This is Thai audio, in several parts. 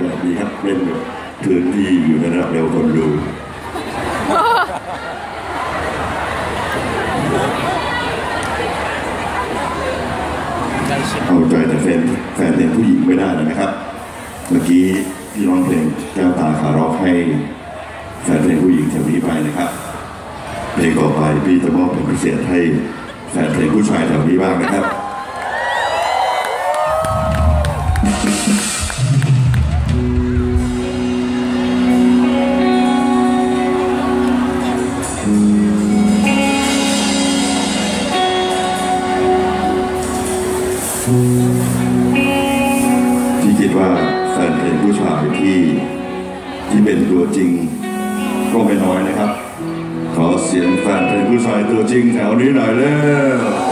แบบนี้ครับเป็นแบบพื้นที่อยู่นระดับเร็วคนดูเอาใจแต่แฟนแฟนเพลงผู้หญิงไม่ได้นะครับ เมื่อกี้พี่ร้องเพลงแก้วตาขาร็อกให้แฟนเพลงผู้หญิงแถวนี้ไปนะครับเพลงต่อไปพี่จะมอบเป็นพิเศษให้แฟนเพลงผู้ชายแถวนี้บ้างนะครับ ว่าแฟนเพลงผู้ชายที่ที่เป็นตัวจริงก็ไม่น้อยนะครับ ขอเสียงแฟนเพลงผู้ชายตัวจริงแถวนี้หน่อยเร็ว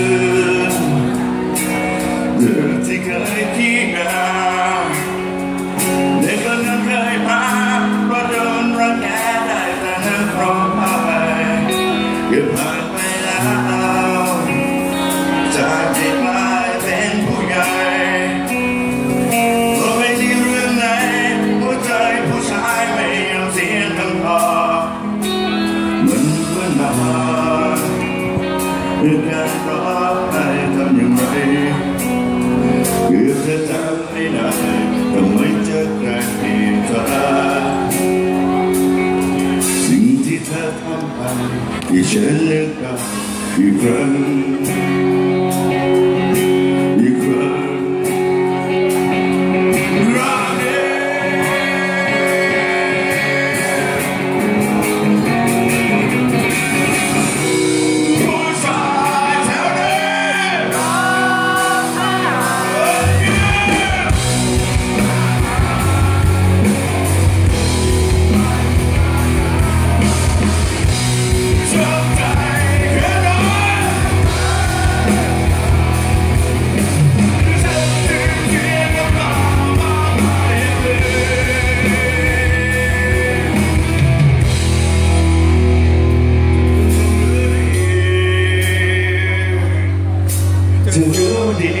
ที่เคยคิดมาเด็กคนนั้นเคยพาเพราะโดนรังแกได้แต่นึกร้องไห้เกือบผ่านไปแล้วจากที่กลายเป็นผู้ใหญ่ก็ไม่มีเรื่องไหนหัวใจผู้ชายไม่ยอมเสียคำตอบมันเพื่อนาเรื่องการร้อง ทำไปที่ฉั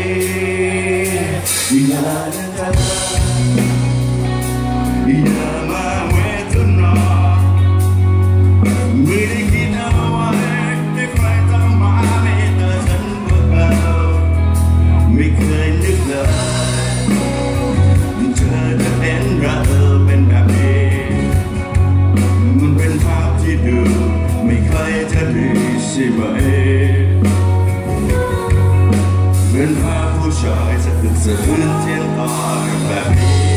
รู้ดีอ ภาพผู้ชายส